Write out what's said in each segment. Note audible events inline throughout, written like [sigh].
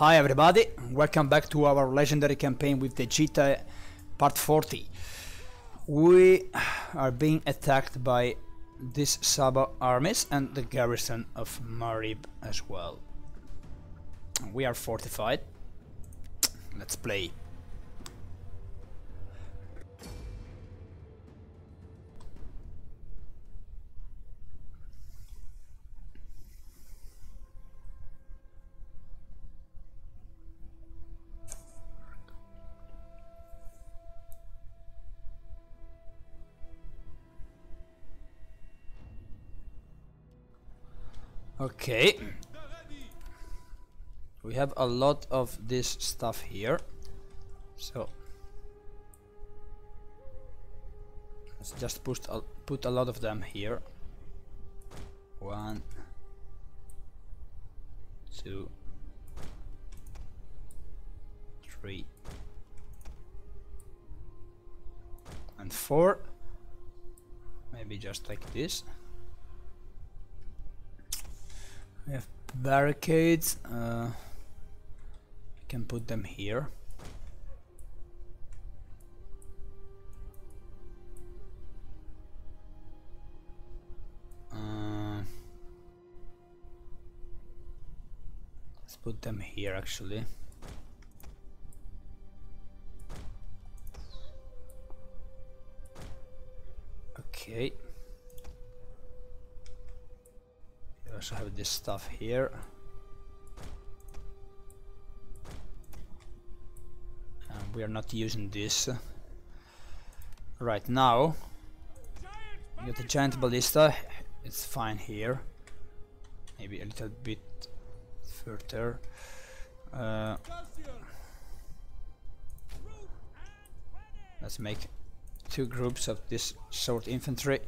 Hi everybody, welcome back to our legendary campaign with the Getae part 40. We are being attacked by these Saba armies and the garrison of Marib as well. We are fortified. Let's play. Okay. We have a lot of this stuff here. So let's just put a, put a lot of them here. One, two, three, and four. Maybe just like this. We have barricades. Uh, we can put them here. Uh, let's put them here actually. Okay. Also have this stuff here. And we are not using this. Right now, we got the giant ballista. It's fine here. Maybe a little bit further. Uh, let's make two groups of this short infantry.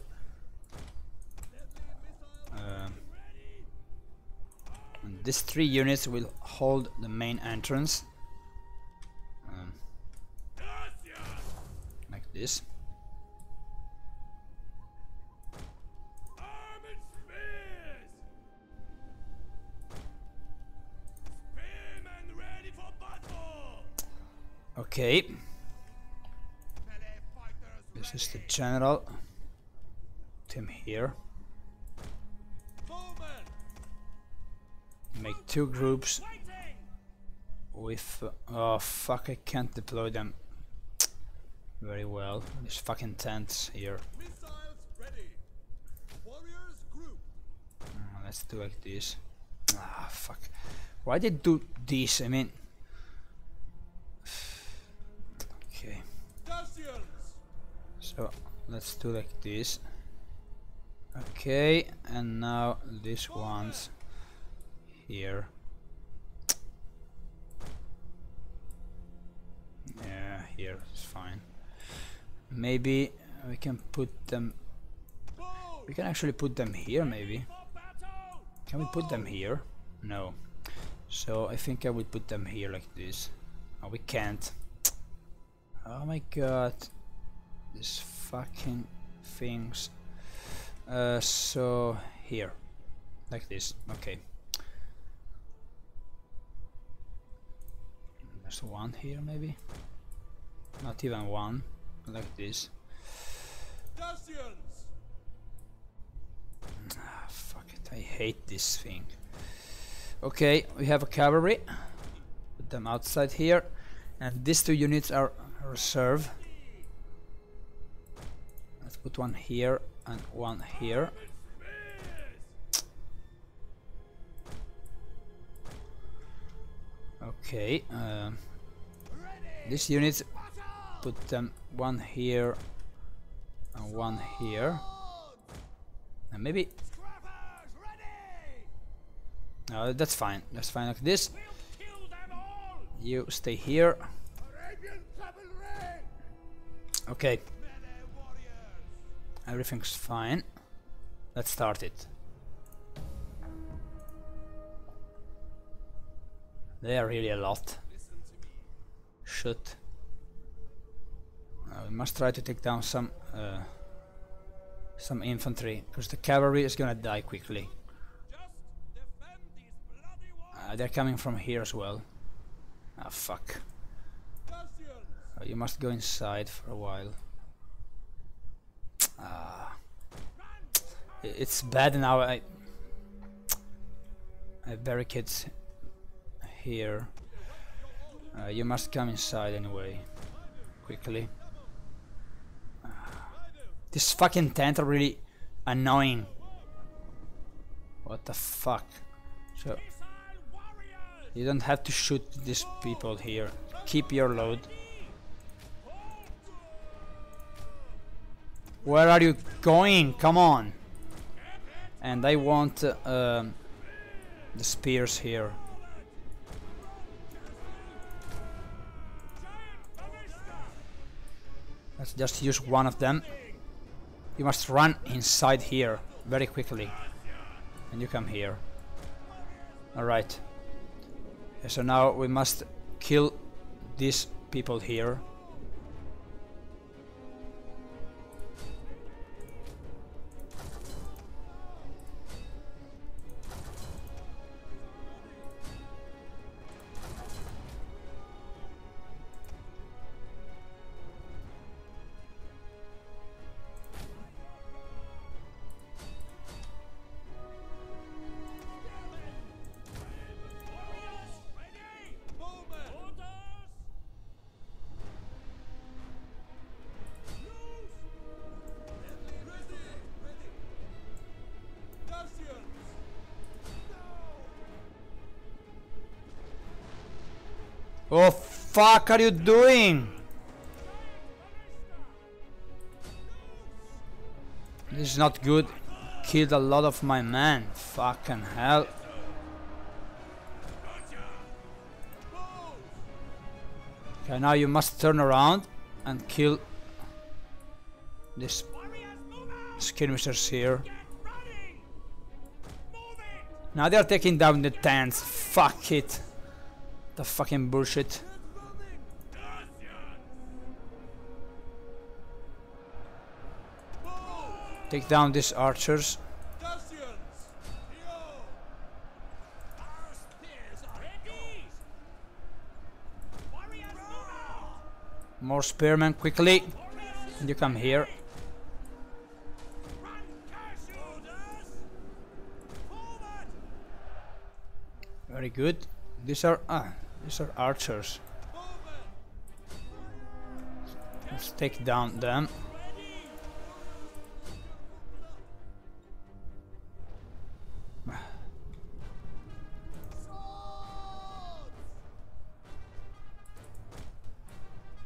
These three units will hold the main entrance. Um, like this. Okay. This is the general. Put him here. Make two groups with. Oh fuck! I can't deploy them very well. These fucking tents here. Uh, let's do like this. Ah fuck! Why did do this? I mean. Okay. So let's do like this. Okay, and now this one's here. Yeah, here is fine. Maybe we can put them. We can actually put them here, maybe. Can we put them here? No. So I think I would put them here like this. Oh, we can't. Oh my god. These fucking things. Uh, so here. Like this. Okay. There's one here maybe? Not even one. Like this. Ah, fuck it. I hate this thing. Okay, we have a cavalry. Put them outside here. And these two units are reserve. Let's put one here and one here. Okay, um, these units put them one here and one here. And maybe no, that's fine. That's fine like this. You stay here. Okay. Everything's fine. Let's start it. They are really a lot. Shoot. Uh, we must try to take down some uh, some infantry, because the cavalry is gonna die quickly. Uh, they're coming from here as well. Ah, fuck. Oh, you must go inside for a while. Ah. It's bad now. I I barricades here. Uh, you must come inside anyway. Quickly. Uh, this fucking tent are really annoying. What the fuck? So you don't have to shoot these people here. Keep your load. Where are you going? Come on. And I want uh, um, the spears here. Let's just use one of them. You must run inside here very quickly. And you come here. Alright. So now we must kill these people here. Fuck are you doing? This is not good. Killed a lot of my men. Fucking hell. Okay, now you must turn around and kill this skirmishers here. Now they are taking down the tents. Fuck it. The fucking bullshit. Take down these archers. More spearmen quickly. You come here. Very good. These are ah, these are archers. Let's take down them.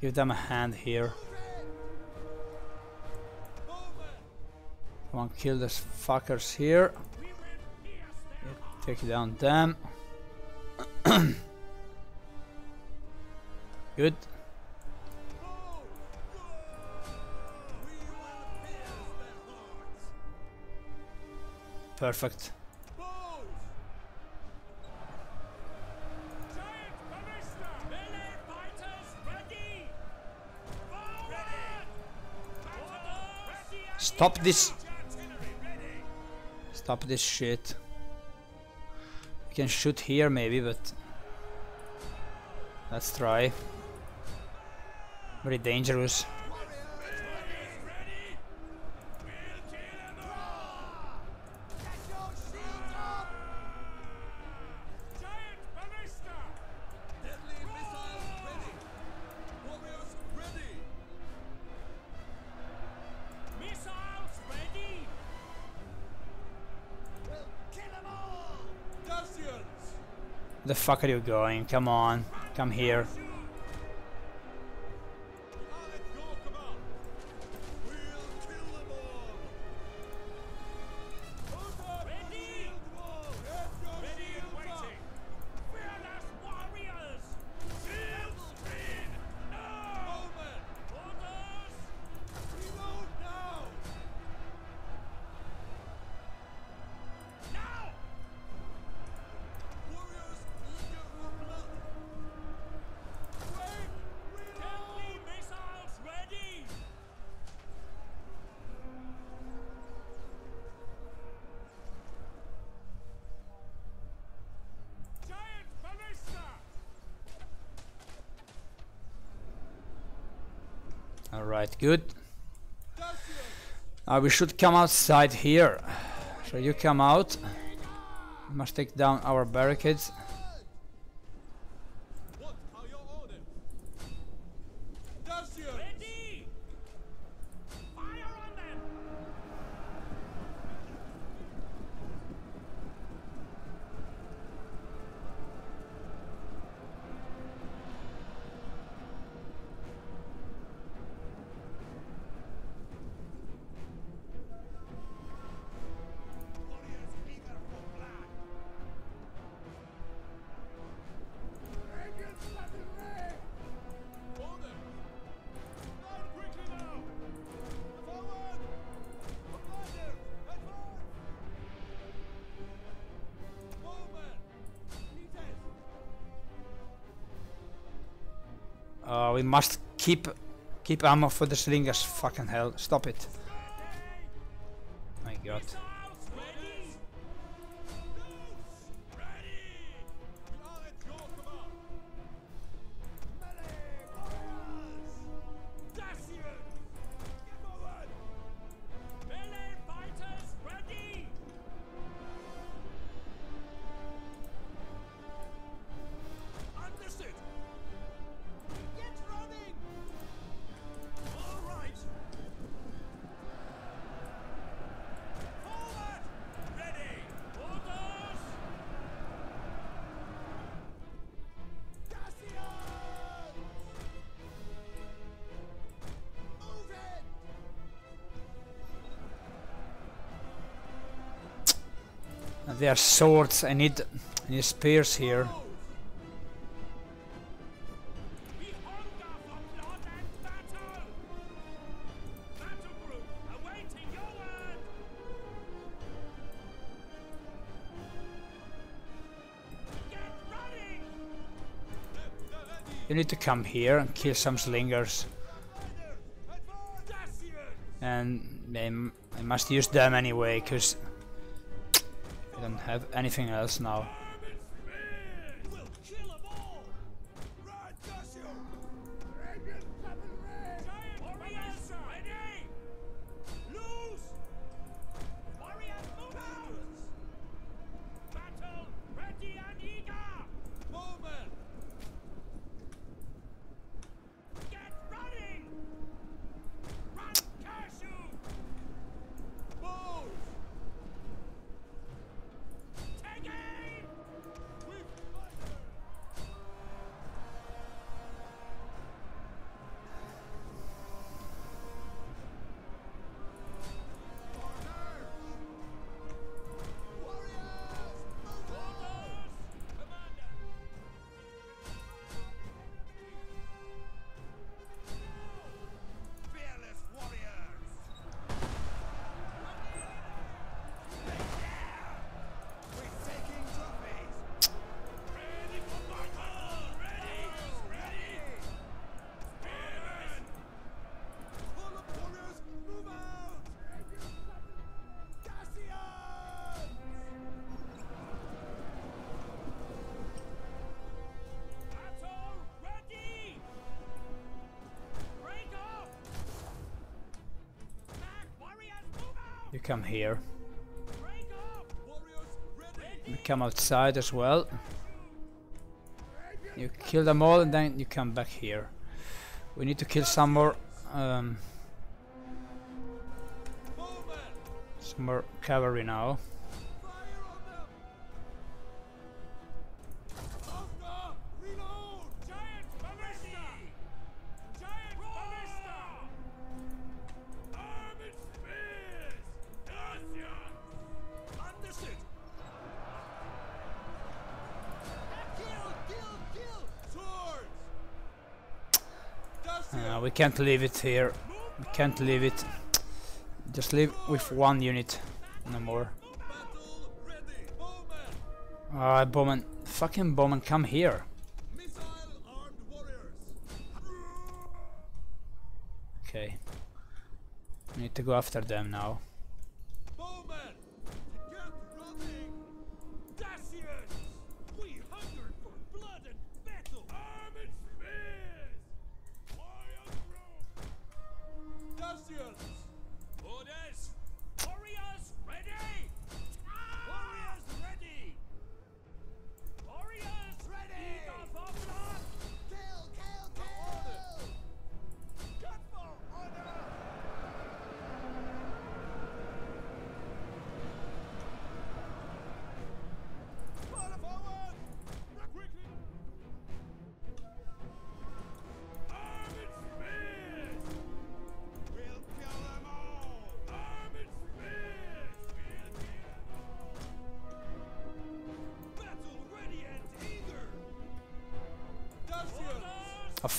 Give them a hand here. Come on, kill these fuckers here. Take down them. [clears throat] Good. Perfect. Stop this. Stop this shit. We can shoot here maybe, but let's try. Very dangerous. The fuck are you going? Come on, come here. Good. Uh, we should come outside here. So you come out. Must take down our barricades. Uh, we must keep keep ammo for the slingers. Fucking hell! Stop it! They are swords. I need, I need spears here. You need to come here and kill some slingers. And they, I must use them anyway, because don't have anything else now. Come here. You come outside as well. You kill them all and then you come back here. We need to kill some more um, some more cavalry now. We can't leave it here. We can't leave it. Just leave with one unit. No more. Alright, Bowman. Fucking Bowman, come here. Okay. We need to go after them now.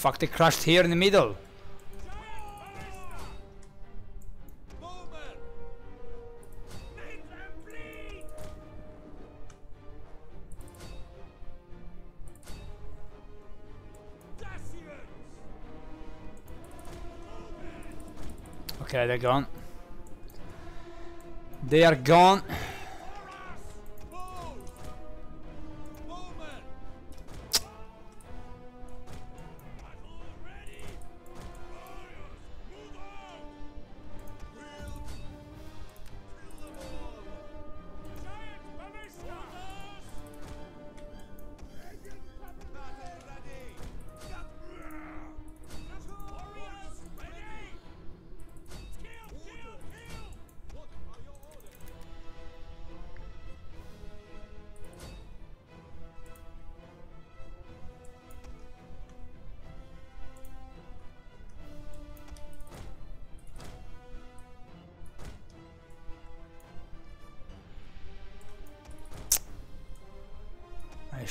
Fuck, they crashed here in the middle. Okay, they're gone. They are gone.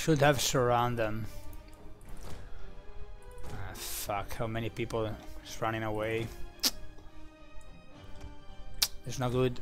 Should have surround them. Ah, fuck, how many people is running away. It's not good.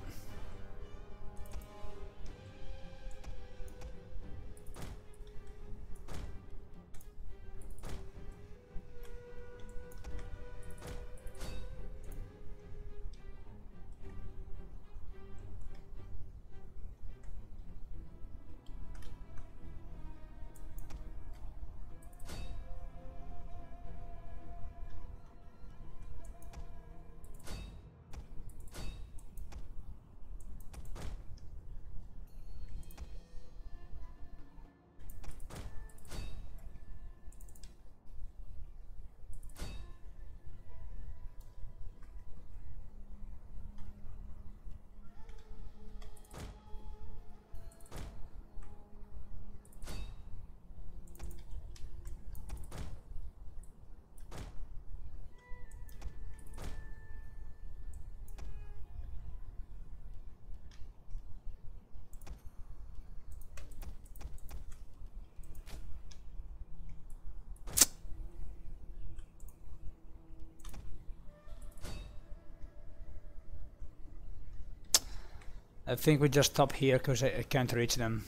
I think we just stop here because I, I can't reach them.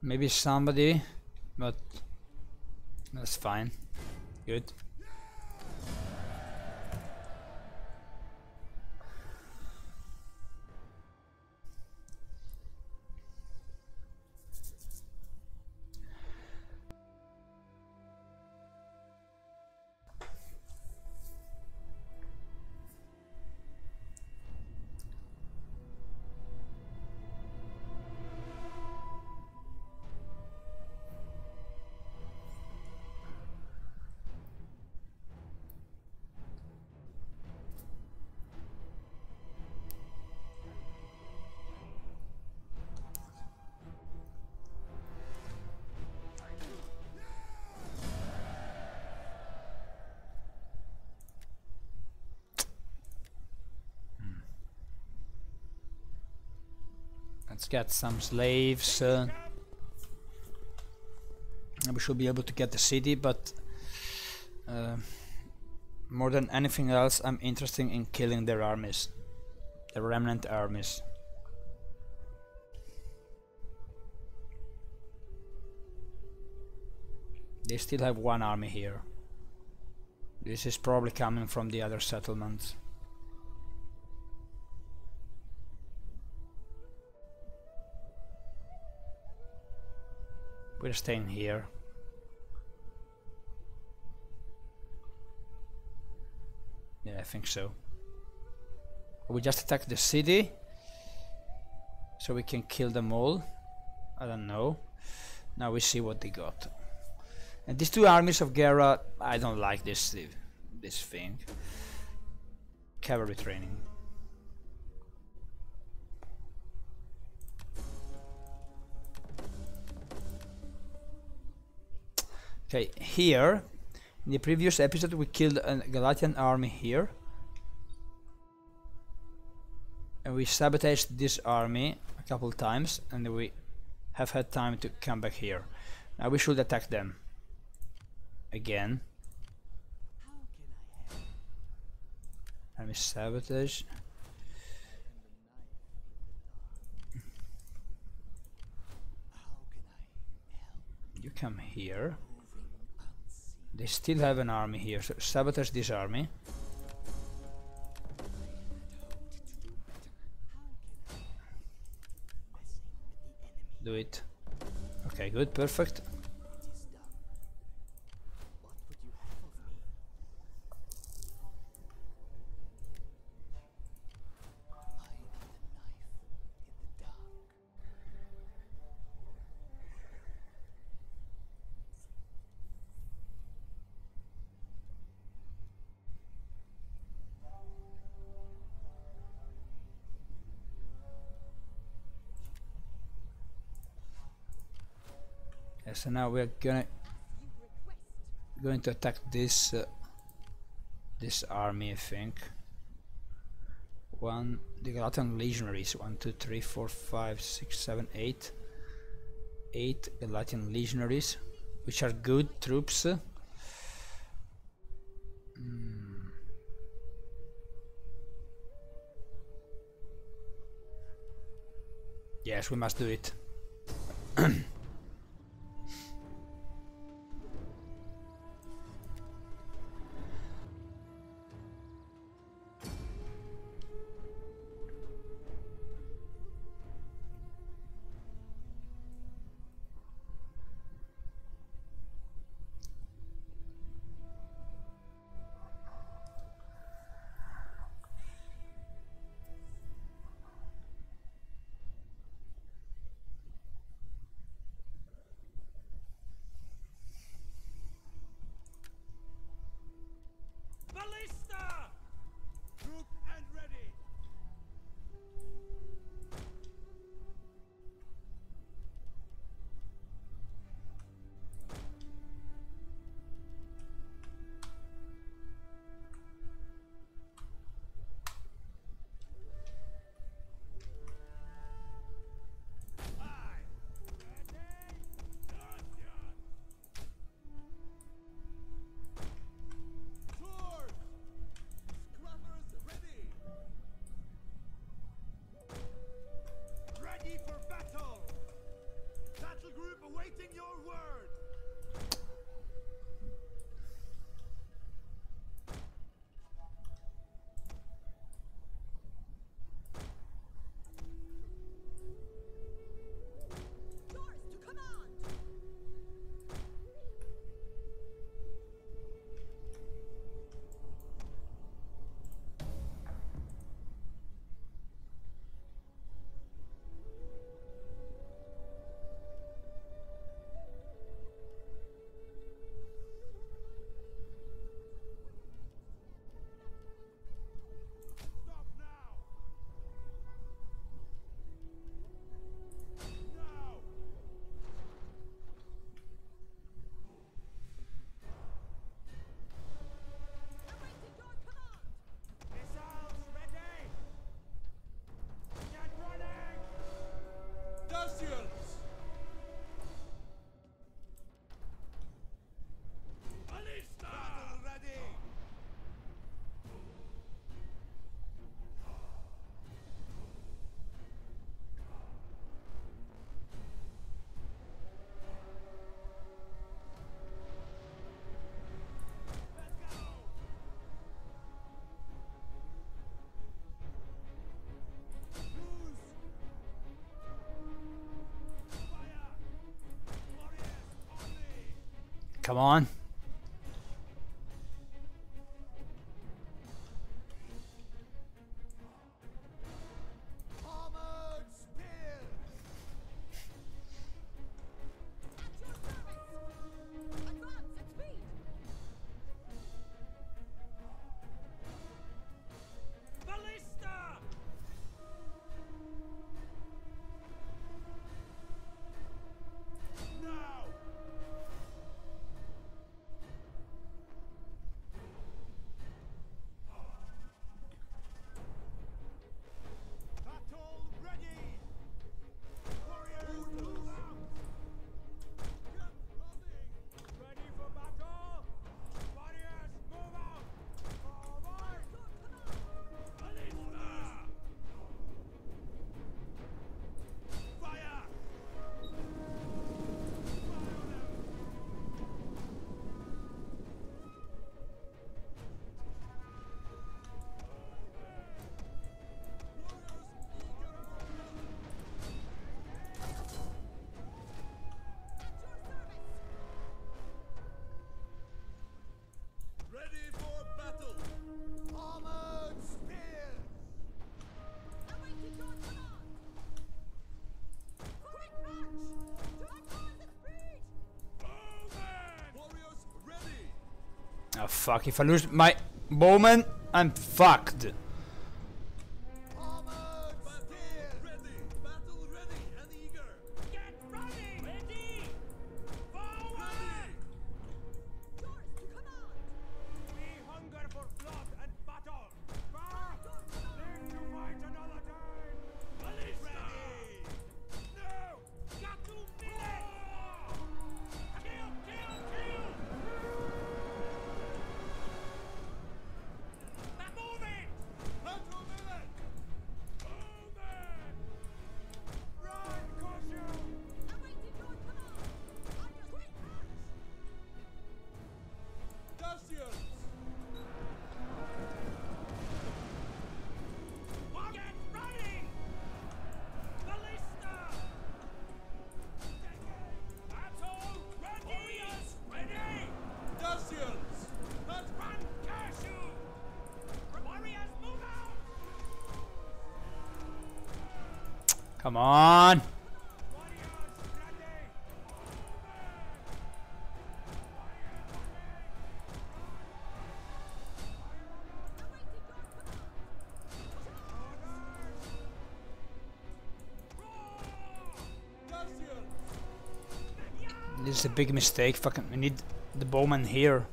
Maybe somebody, but that's fine. Good. Get some slaves. Uh, we should be able to get the city, but uh, more than anything else, I'm interested in killing their armies, the remnant armies. They still have one army here. This is probably coming from the other settlements. We're staying here. Yeah, I think so. We just attack the city so we can kill them all. I don't know. Now we see what they got. And these two armies of Gera, I don't like this this thing. Cavalry training. Okay, here, in the previous episode we killed a Galatian army here. And we sabotaged this army a couple times and we have had time to come back here. Now we should attack them. again. Enemy sabotage. You come here. They still have an army here, so sabotage this army. Do it. Okay, good, perfect. So now we're gonna going to attack this uh, this army, I think. One, the Galatian legionaries. one two three four five six seven eight eight Galatian legionaries, which are good troops. Mm. Yes, we must do it. [clears throat] Come on. Ready for battle! Armored spears! Awaited your command! Quick march! To! Oh fuck, if I lose my Bowman, I'm fucked! Come on. This is a big mistake. Fucking, we need the bowman here.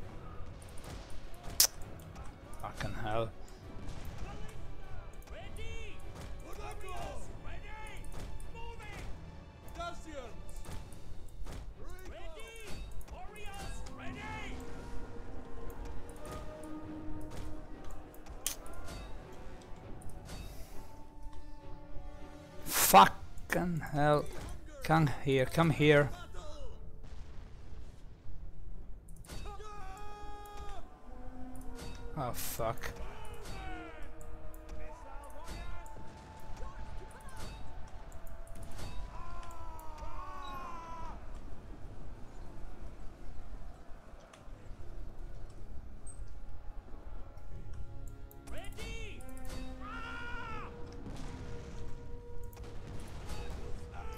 Can help. Come here, come here. Oh fuck.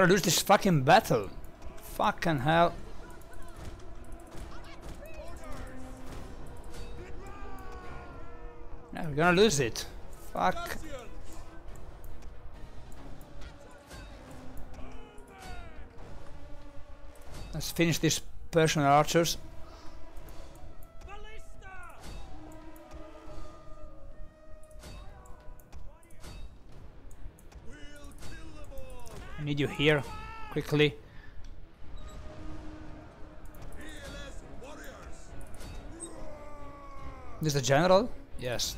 Gonna lose this fucking battle. Fucking hell. We're gonna lose it. Fuck. Let's finish these Persian archers. need you here quickly. Is the general? Yes,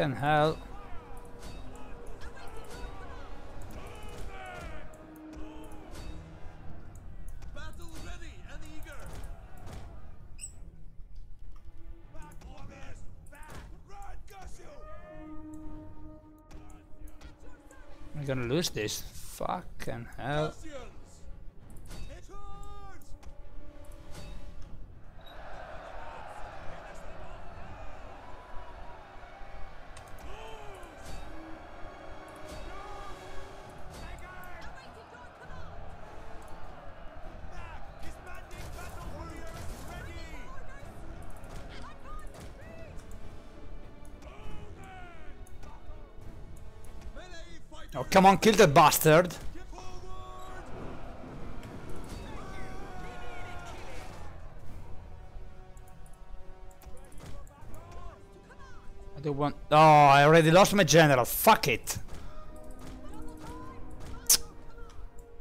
can hell, I'm gonna lose this. Fucking hell. Come on, kill the bastard! I don't want. Oh, I already lost my general. Fuck it.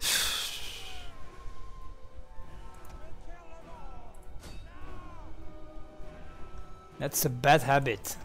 [sighs] That's a bad habit.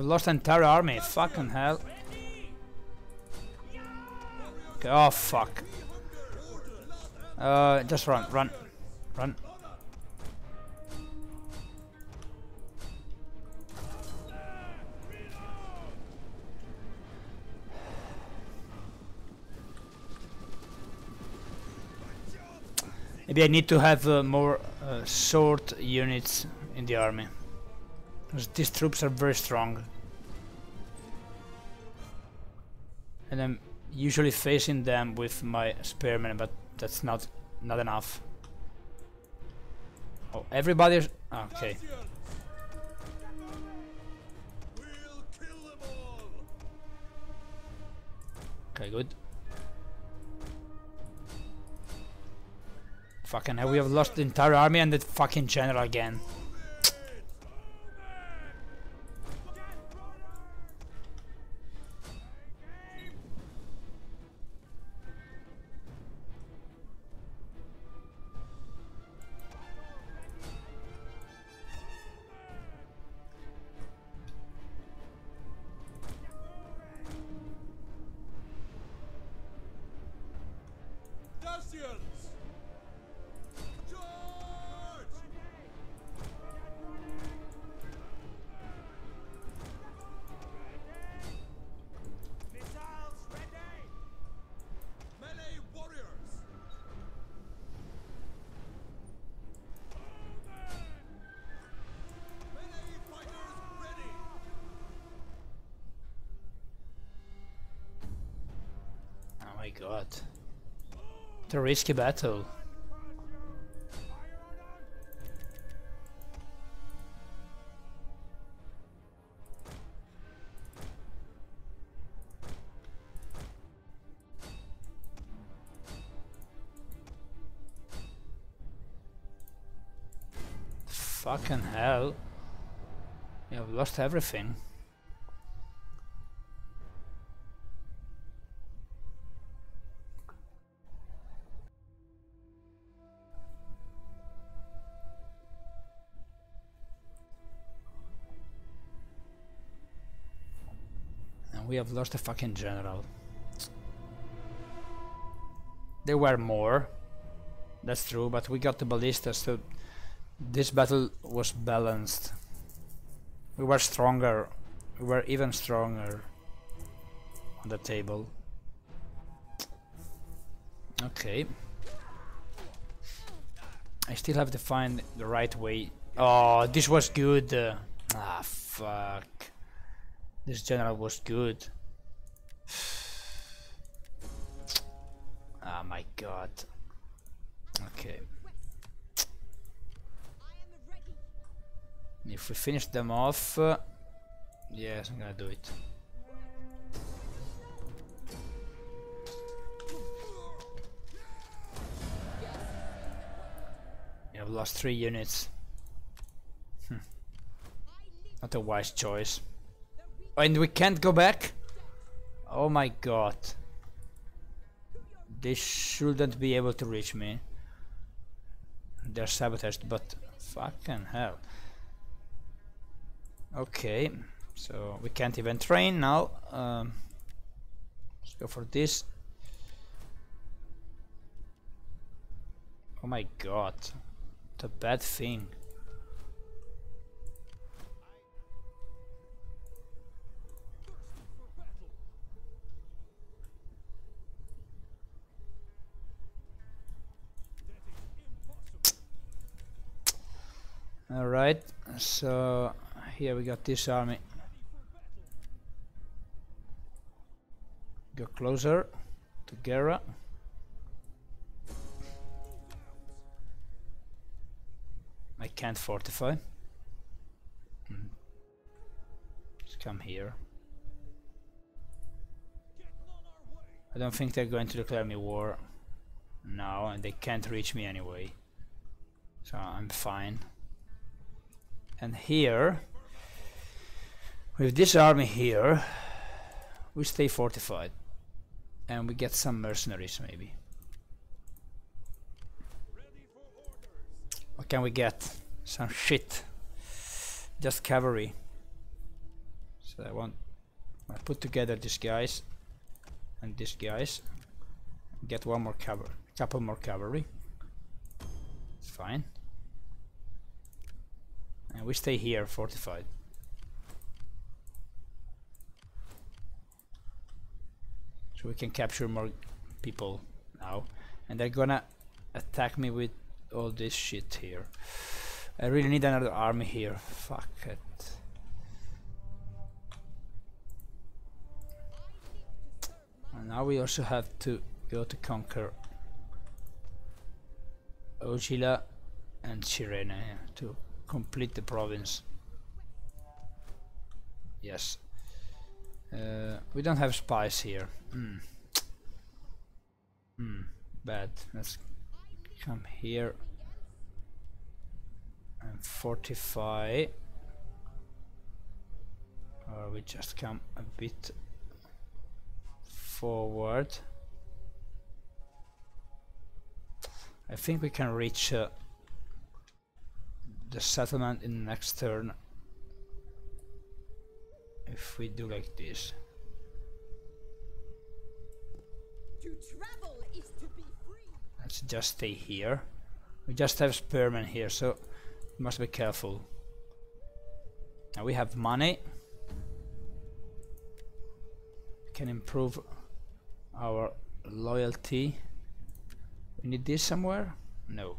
We've lost entire army. Fucking hell. Okay, oh fuck. Uh, just run, run, run. Maybe I need to have uh, more uh, sword units in the army. Because these troops are very strong. And I'm usually facing them with my spearmen, but that's not not enough. Oh, everybody's ah, okay. Them all. Okay, good. Fucking hell, we have lost the entire army and the fucking general again. The risky battle. Fucking hell. We lost everything. We have lost a fucking general. There were more. That's true, but we got the ballistas, so this battle was balanced. We were stronger. We were even stronger on the table. Okay. I still have to find the right way. Oh, this was good. Ah, fuck. This general was good. [sighs] Ah, oh my god. Okay. If we finish them off... Uh, yes, I'm gonna do it. I've lost three units. Hm. Not a wise choice. And we can't go back? Oh my god. They shouldn't be able to reach me. They're sabotaged, but fucking hell. Okay, so we can't even train now. Um, let's go for this. Oh my god, the bad thing. Alright, so here we got this army. Go closer to Gerrha. I can't fortify. Just come here. I don't think they're going to declare me war now, and they can't reach me anyway. So I'm fine. And here, with this army here, we stay fortified. And we get some mercenaries maybe. What can we get? Some shit. Just cavalry. So I want I put together these guys and these guys. Get one more cavalry, couple more cavalry. It's fine. And we stay here fortified. So we can capture more people now. And they're gonna attack me with all this shit here. I really need another army here. Fuck it. And now we also have to go to conquer Ojila and Chirene to complete the province. Yes. Uh, we don't have spies here. Hmm. Hmm. Bad. Let's come here and fortify. Or we just come a bit forward. I think we can reach uh, the settlement in the next turn if we do like this. To travel is to be free. Let's just stay here. We just have spearmen here, so we must be careful. Now we have money. We can improve our loyalty. We need this somewhere? No.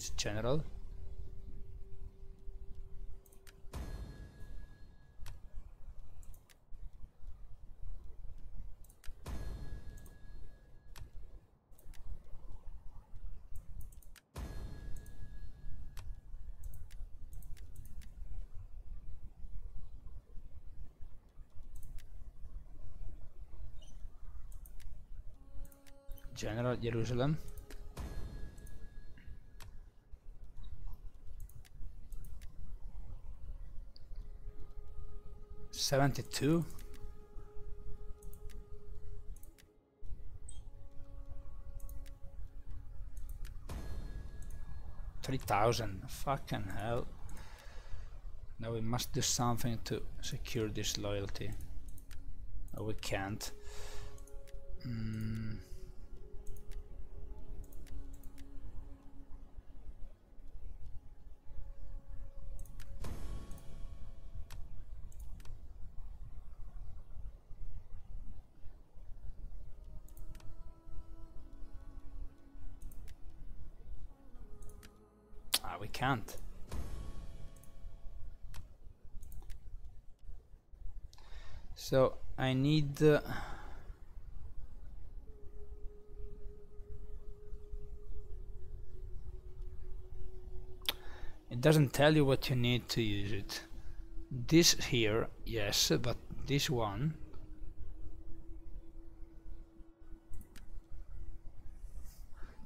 It's general. General Jerusalem. Seventy-two. Three thousand. Fucking hell. Now we must do something to secure this loyalty. Oh, we can't. Mm. can't. So I need... Uh, it doesn't tell you what you need to use it. This here, yes, but this one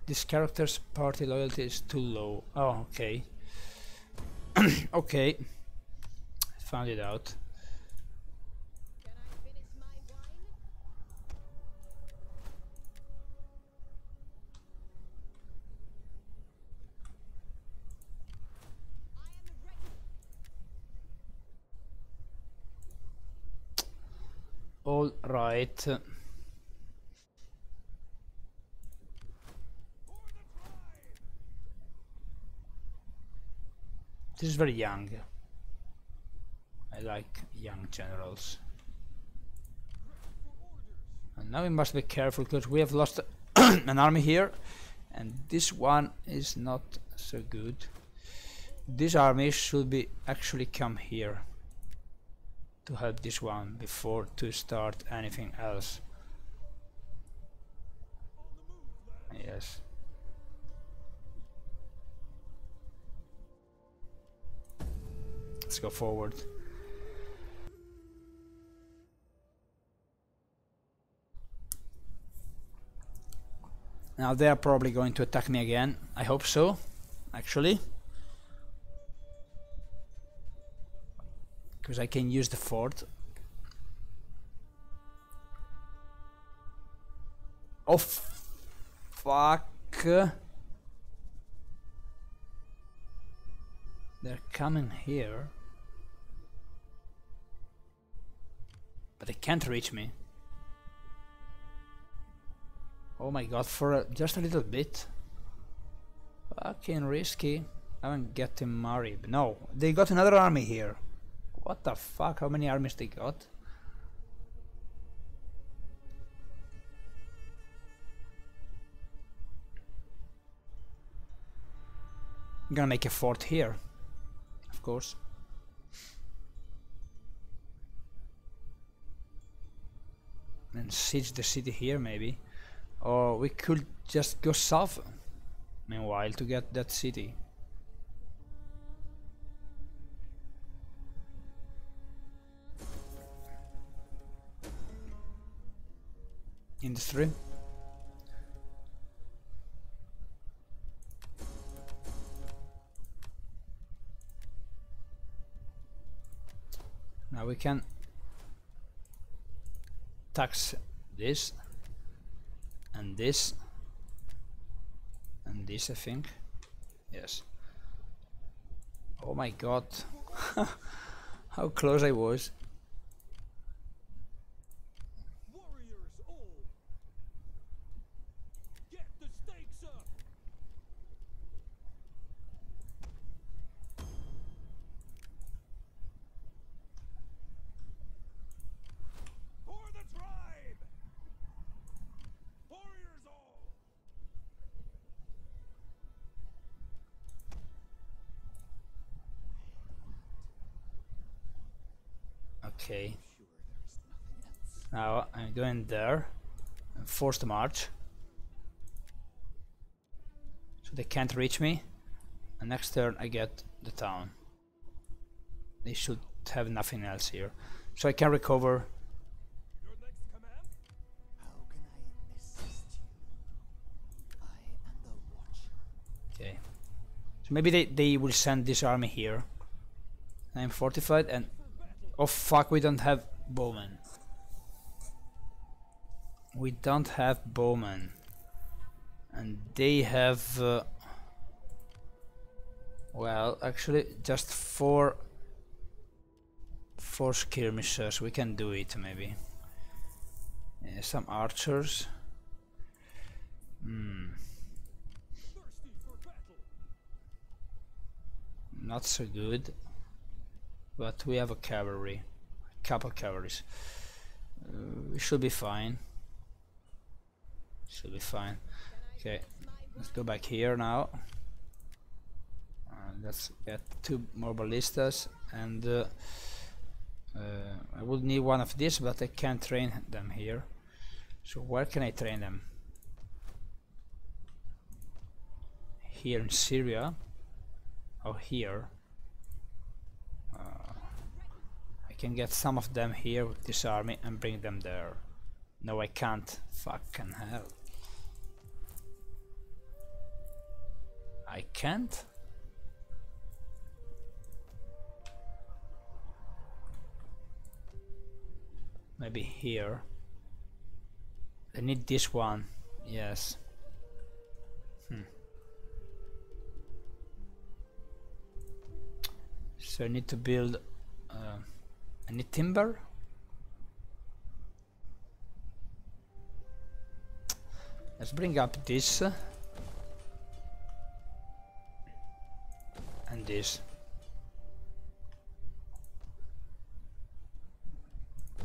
This character's party loyalty is too low. Oh, okay. [coughs] okay. Found it out. Can I finish my wine? I am ready. All right. This is very young. I like young generals. And now we must be careful because we have lost [coughs] an army here and this one is not so good. This army should be actually come here to help this one before to start anything else. Yes. Let's go forward. Now they are probably going to attack me again. I hope so, actually. Because I can use the fort. Oh, fuck. They're coming here. But they can't reach me. Oh my god, for just a little bit. Fucking risky. I haven't get him married. No, they got another army here. What the fuck? How many armies they got? I'm gonna make a fort here, of course. And siege the city here, maybe. Or we could just go south, meanwhile, to get that city. Industry. Now we can tax this and this and this I think. Yes. Oh my god. [laughs] How close I was Warriors all! Get the stakes up! For the tribe! Warriors all! okay there and forced march so they can't reach me and next turn I get the town they should have nothing else here so I can recover the. Okay. So maybe they, they will send this army here. I'm fortified and... Oh fuck, we don't have bowmen. We don't have bowmen. And they have... Uh, well, actually, just four... Four skirmishers. We can do it, maybe. Yeah, some archers. Hmm. Not so good but we have a cavalry A couple cavalries uh, we should be fine should be fine okay let's go back here now uh, let's get two more ballistas and uh, uh, I would need one of these but I can't train them here so where can I train them here in Syria or here. Uh, I can get some of them here with this army and bring them there. No, I can't. Fucking hell. I can't? Maybe here. I need this one. Yes. Hmm. So I need to build uh, any timber. Let's bring up this and this.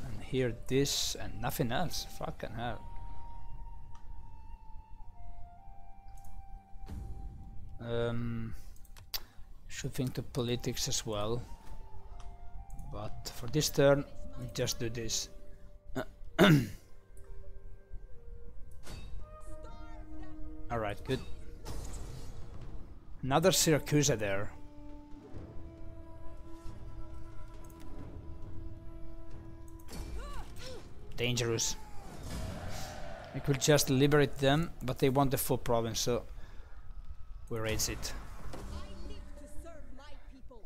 And here this and nothing else. Fucking hell. Um, should think to politics as well. But for this turn, just do this. [coughs] Alright, good. Another Syracuse there. Dangerous. We could just liberate them, but they want the full province, so we raise it. I live to serve my people.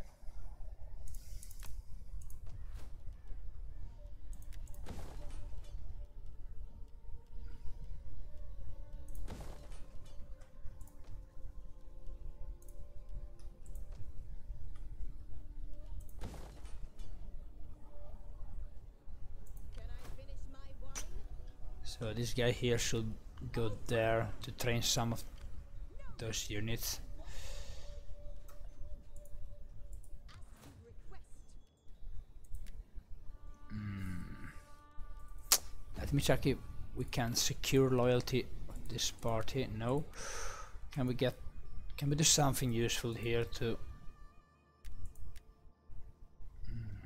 Can I finish my wine? So guy here should go there to train some of those units. As. Let me check if we can secure loyalty this party. No. Can we get can we do something useful here to Hmm,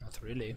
Not really.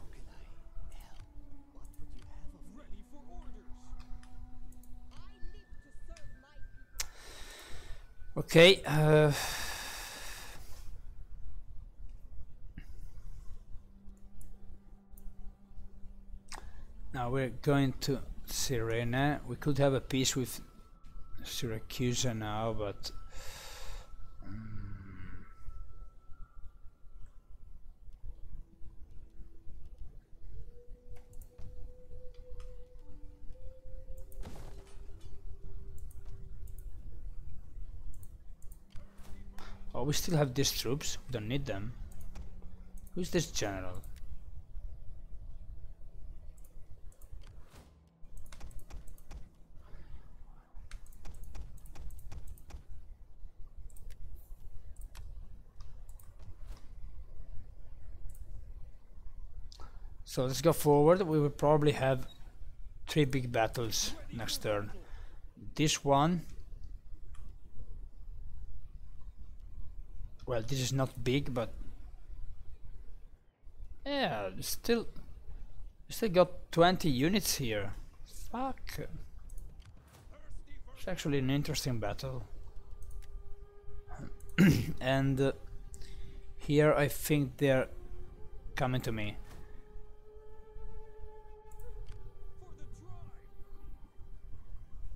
Okay. Uh, now we're going to Sirene. We could have a peace with Syracuse now, but Oh, we still have these troops. We don't need them. Who's this general? So let's go forward. We will probably have three big battles next turn. This one, Well, this is not big, but yeah, still, still got 20 units here. Fuck. It's actually an interesting battle. [clears throat] and uh, here I think they're coming to me.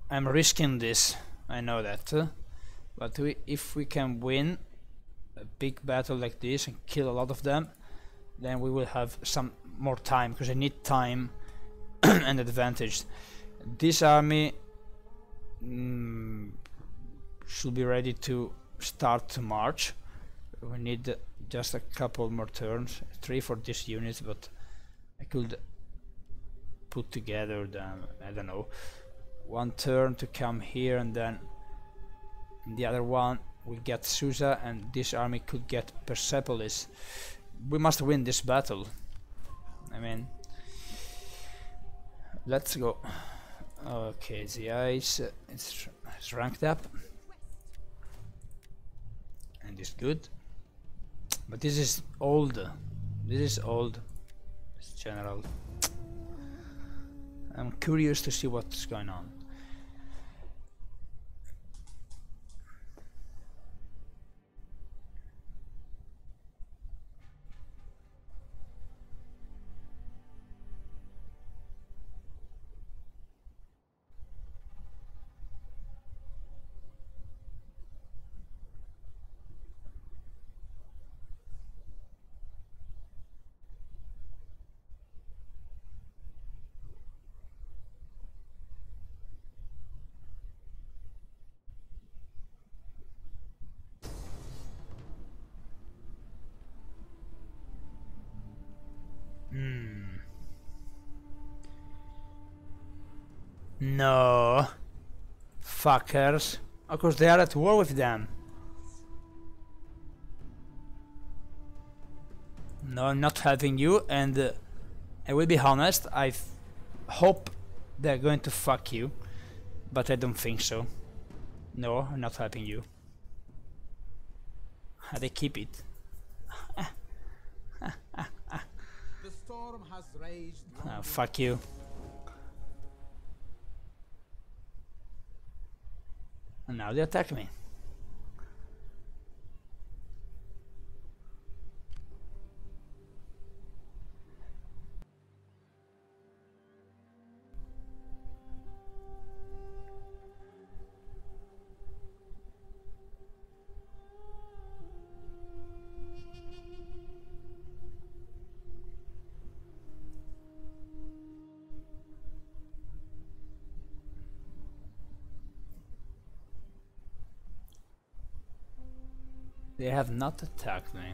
I'm risking this, I know that. uh, but we, if we can win a big battle like this and kill a lot of them, then we will have some more time, because I need time [clears throat] and advantage. This army mm, should be ready to start to march. We need just a couple more turns, three for this unit, but I could put together them, I don't know, one turn to come here and then the other one will get Susa and this army could get Persepolis. We must win this battle. I mean, let's go. Okay, the ice uh, it's, it's ranked up and it's good. But this is old. This is old. It's general. I'm curious to see what's going on. Fuckers. Of course they are at war with them. No, I'm not helping you and uh, I will be honest, I hope they're going to fuck you. But I don't think so. No, I'm not helping you. How they keep it. Oh, [laughs] fuck you. And now they attack me. They have not attacked me.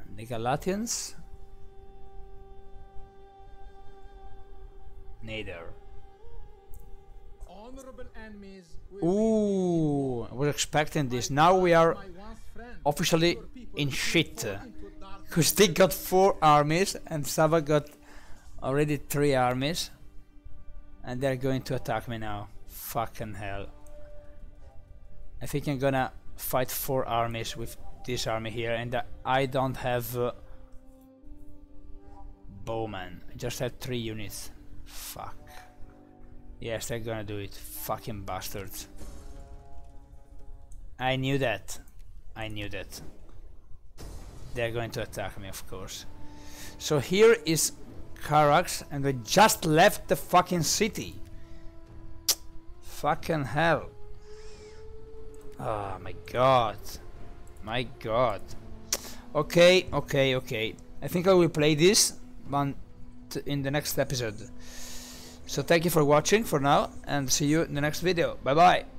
And the Galatians? Neither. Ooh, I was expecting this. Now we are officially in shit. Because they got four armies and Saba got already three armies. And they're going to attack me now. Fucking hell. I think I'm gonna fight four armies with this army here and I don't have uh, bowman. I just have three units. Fuck. Yes, they're gonna do it. Fucking bastards. I knew that. I knew that. They're going to attack me, of course. So here is Charax, and we just left the fucking city. Fucking hell. Oh my god. My god. Okay, okay, okay. I think I will play this one in the next episode. So thank you for watching for now and see you in the next video. Bye bye.